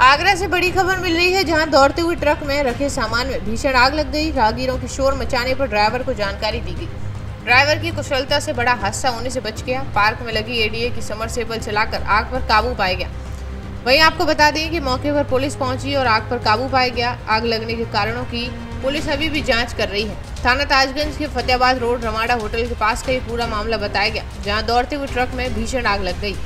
आगरा से बड़ी खबर मिल रही है जहाँ दौड़ते हुए ट्रक में रखे सामान में भीषण आग लग गई। राहगीरों की शोर मचाने पर ड्राइवर को जानकारी दी गई। ड्राइवर की कुशलता से बड़ा हादसा होने से बच गया। पार्क में लगी एडीए की समरसेबल चलाकर आग पर काबू पाया गया। वहीं आपको बता दें कि मौके पर पुलिस पहुँची और आग पर काबू पाया गया। आग लगने के कारणों की पुलिस अभी भी जाँच कर रही है। थाना ताजगंज के फतेहाबाद रोड रमाडा होटल के पास का ये पूरा मामला बताया गया, जहाँ दौड़ते हुए ट्रक में भीषण आग लग गई।